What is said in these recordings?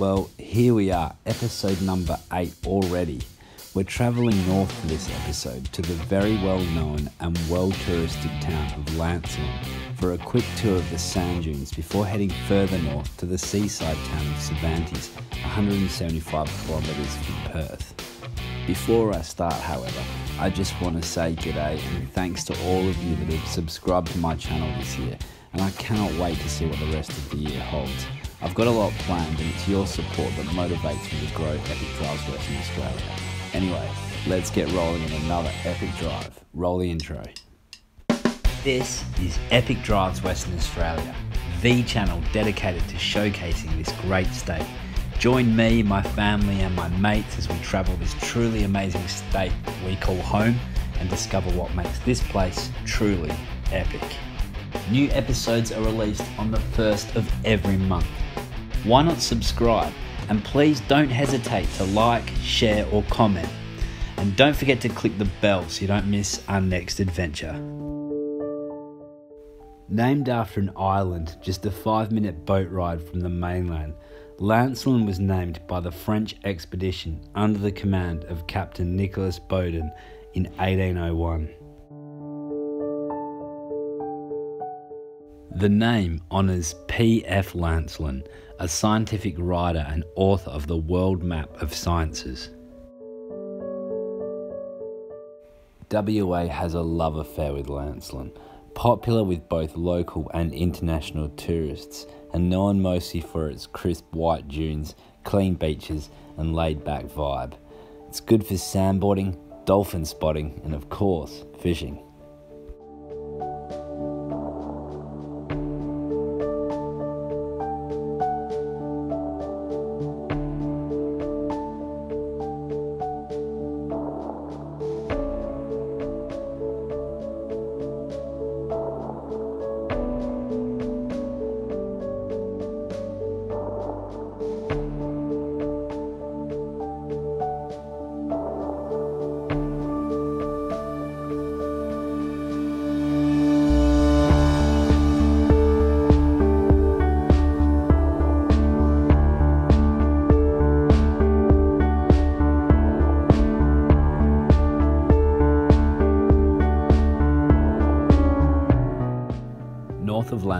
Well, here we are, episode number 8 already. We're travelling north for this episode to the very well known and well touristed town of Lancelin for a quick tour of the sand dunes before heading further north to the seaside town of Cervantes, 175 kilometres from Perth. Before I start, however, I just want to say g'day and thanks to all of you that have subscribed to my channel this year, and I cannot wait to see what the rest of the year holds. I've got a lot planned, and it's your support that motivates me to grow Epic Drives Western Australia. Anyway, let's get rolling in another Epic Drive. Roll the intro. This is Epic Drives Western Australia, the channel dedicated to showcasing this great state. Join me, my family, and my mates as we travel this truly amazing state we call home and discover what makes this place truly epic. New episodes are released on the first of every month. Why not subscribe? And please don't hesitate to like, share, or comment. And don't forget to click the bell so you don't miss our next adventure. Named after an island just a five minute boat ride from the mainland, Lancelin was named by the French expedition under the command of Captain Nicolas Baudin in 1801. The name honours P.F. Lancelin, a scientific writer and author of the World Map of Sciences. WA has a love affair with Lancelin, popular with both local and international tourists, and known mostly for its crisp white dunes, clean beaches, and laid back vibe. It's good for sandboarding, dolphin spotting, and of course, fishing.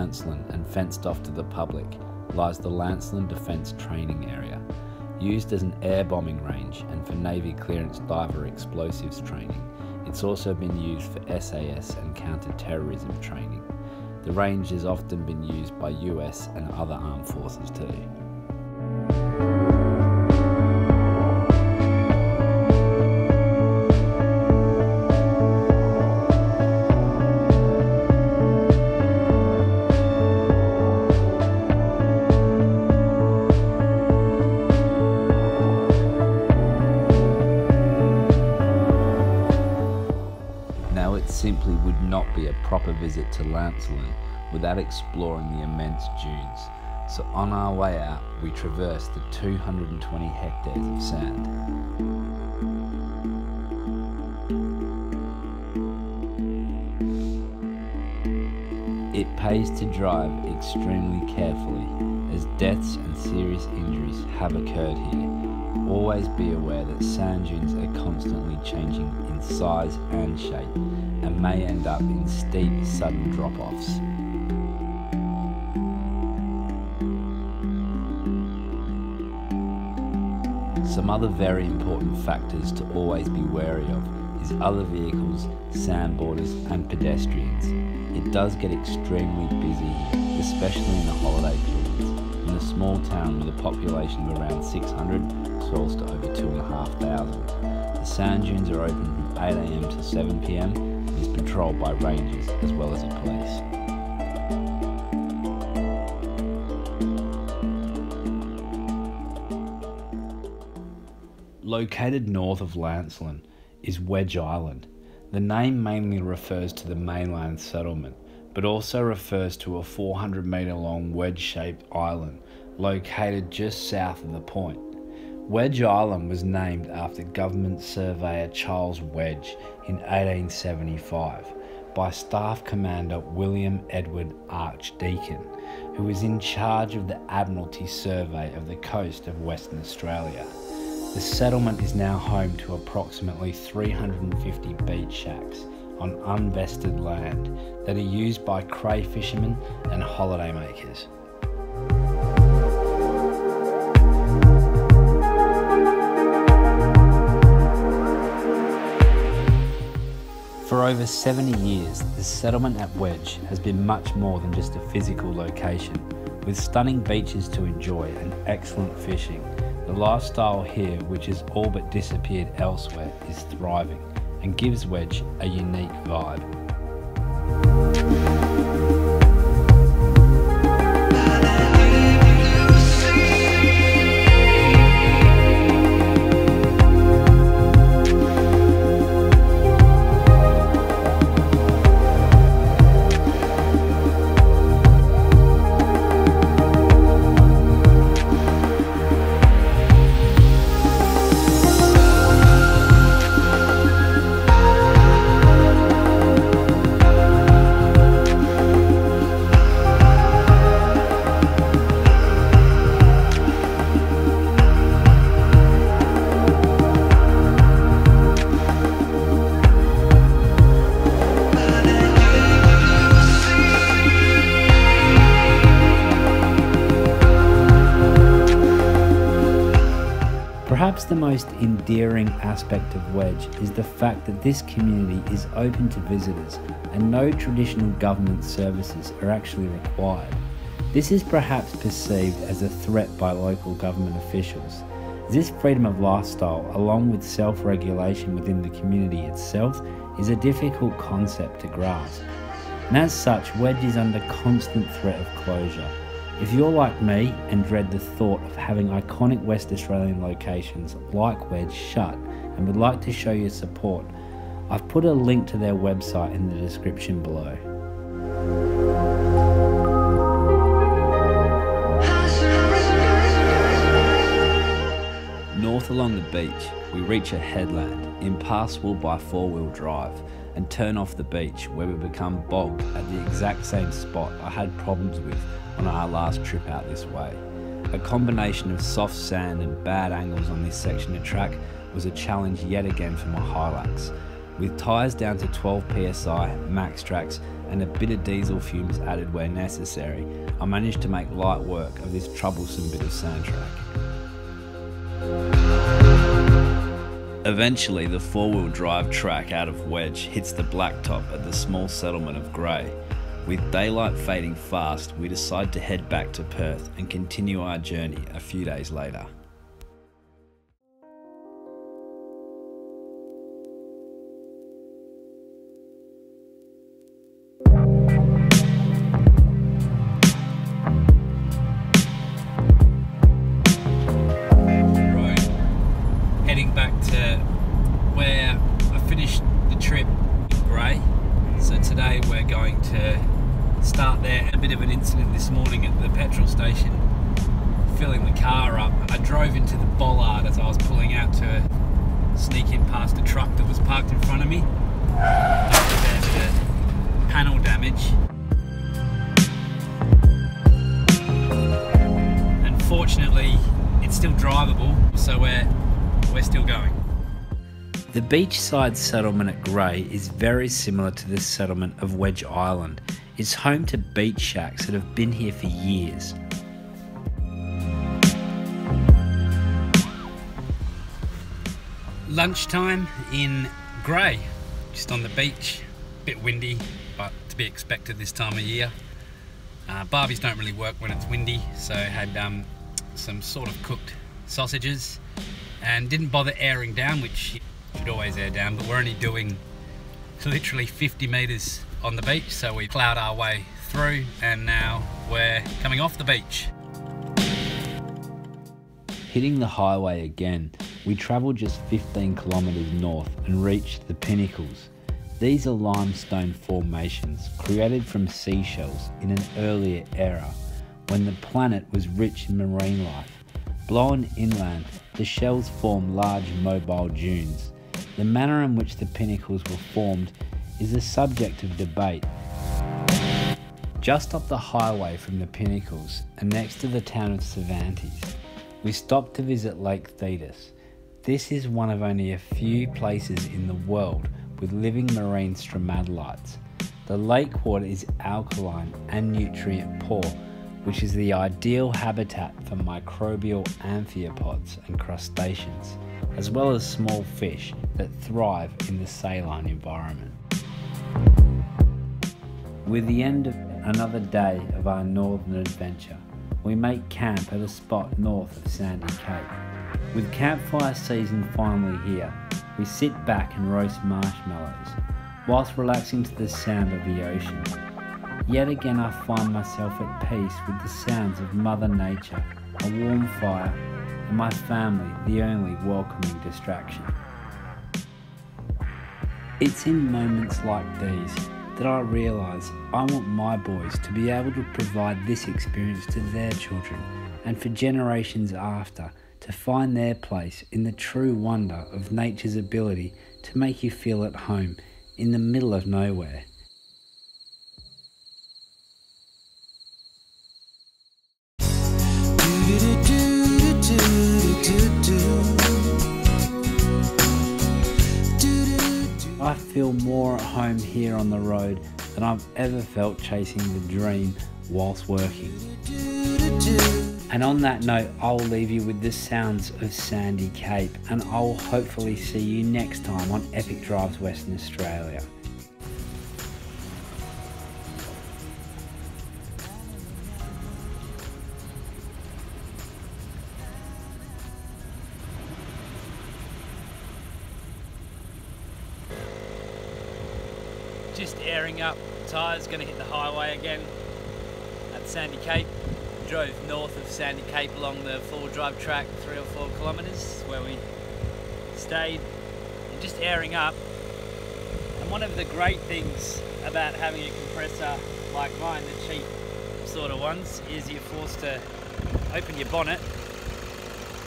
Lancelin and fenced off to the public lies the Lancelin Defence Training Area, used as an air bombing range and for Navy clearance diver explosives training. It's also been used for SAS and counter-terrorism training. The range has often been used by US and other armed forces too. Simply would not be a proper visit to Lancelin without exploring the immense dunes. So on our way out, we traversed the 220 hectares of sand. It pays to drive extremely carefully as deaths and serious injuries have occurred here. Always be aware that sand dunes are constantly changing in size and shape and may end up in steep, sudden drop offs. Some other very important factors to always be wary of is other vehicles, sandboarders, and pedestrians. It does get extremely busy here, especially in the holiday periods. In a small town with a population of around 600 swells to over 2,500. The sand dunes are open from 8am to 7pm and is patrolled by rangers as well as the police. Located north of Lancelin is Wedge Island. The name mainly refers to the mainland settlement, but also refers to a 400 metre long wedge shaped island located just south of the point. Wedge Island was named after government surveyor Charles Wedge in 1875 by Staff Commander William Edward Archdeacon, who was in charge of the Admiralty survey of the coast of Western Australia. The settlement is now home to approximately 350 beach shacks on unvested land that are used by cray fishermen and holidaymakers. For over 70 years, the settlement at Wedge has been much more than just a physical location. With stunning beaches to enjoy and excellent fishing, the lifestyle here, which has all but disappeared elsewhere, is thriving and gives Wedge a unique vibe. The most endearing aspect of Wedge is the fact that this community is open to visitors and no traditional government services are actually required. This is perhaps perceived as a threat by local government officials. This freedom of lifestyle, along with self regulation within the community itself, is a difficult concept to grasp. And as such, Wedge is under constant threat of closure. If you're like me and dread the thought of having iconic West Australian locations like Wedge shut and would like to show your support, I've put a link to their website in the description below. North along the beach, we reach a headland, impassable by four wheel drive, and turn off the beach where we become bogged at the exact same spot I had problems with on our last trip out this way. A combination of soft sand and bad angles on this section of track was a challenge yet again for my Hilux. With tyres down to 12 psi, MaxTrax, and a bit of diesel fumes added where necessary, I managed to make light work of this troublesome bit of sand track. Eventually, the four wheel drive track out of Wedge hits the blacktop at the small settlement of Grey. With daylight fading fast, we decide to head back to Perth and continue our journey a few days later. Heading back to where I finished the trip in Grey. So today we're going to start there. A bit of an incident this morning at the petrol station, filling the car up. I drove into the bollard as I was pulling out to sneak in past a truck that was parked in front of me. Panel damage. Unfortunately, it's still drivable, so we're we're still going. The beachside settlement at Grey is very similar to the settlement of Wedge Island. It's home to beach shacks that have been here for years. Lunchtime in Grey, just on the beach. A Bit windy, but to be expected this time of year. Uh, barbies don't really work when it's windy, so had um, some sort of cooked sausages and didn't bother airing down, which should always air down, but we're only doing literally 50 meters on the beach, so we plowed our way through and now we're coming off the beach. Hitting the highway again, we travelled just 15 kilometres north and reached the Pinnacles. These are limestone formations created from seashells in an earlier era when the planet was rich in marine life. Blown inland, the shells form large mobile dunes. The manner in which the pinnacles were formed is a subject of debate. Just up the highway from the Pinnacles and next to the town of Cervantes, we stopped to visit Lake Thetis. This is one of only a few places in the world with living marine stromatolites. The lake water is alkaline and nutrient poor, which is the ideal habitat for microbial amphipods and crustaceans, as well as small fish that thrive in the saline environment. With the end of another day of our northern adventure, we make camp at a spot north of Sandy Cape. With campfire season finally here, we sit back and roast marshmallows, whilst relaxing to the sound of the ocean. Yet again I find myself at peace with the sounds of Mother Nature, a warm fire, and my family the only welcoming distraction. It's in moments like these that I realise I want my boys to be able to provide this experience to their children and for generations after to find their place in the true wonder of nature's ability to make you feel at home in the middle of nowhere. Feel more at home here on the road than I've ever felt chasing the dream whilst working. And on that note, I'll leave you with the sounds of Sandy Cape, and I'll hopefully see you next time on Epic Drives Western Australia. Just airing up. Tyres going to hit the highway again at Sandy Cape. Drove north of Sandy Cape along the four drive track, three or four kilometres, where we stayed. And just airing up. And one of the great things about having a compressor like mine, the cheap sort of ones, is you're forced to open your bonnet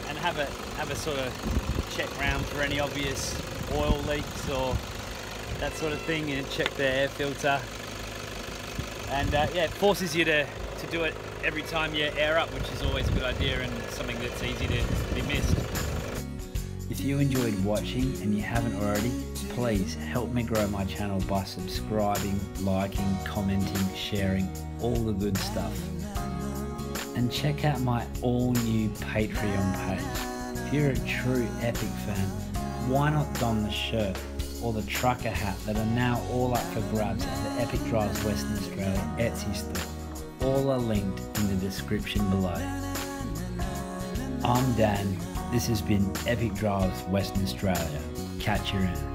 and have a have a sort of check round for any obvious oil leaks or that sort of thing and check the air filter and uh, yeah it forces you to, to do it every time you air up which is always a good idea and something that's easy to be missed. If you enjoyed watching and you haven't already, please help me grow my channel by subscribing, liking, commenting, sharing, all the good stuff. And check out my all new Patreon page. If you're a true Epic fan, why not don the shirt or the trucker hat that are now all up for grabs at the Epic Drives Western Australia Etsy store. All are linked in the description below. I'm Dan. This has been Epic Drives Western Australia. Catch you around.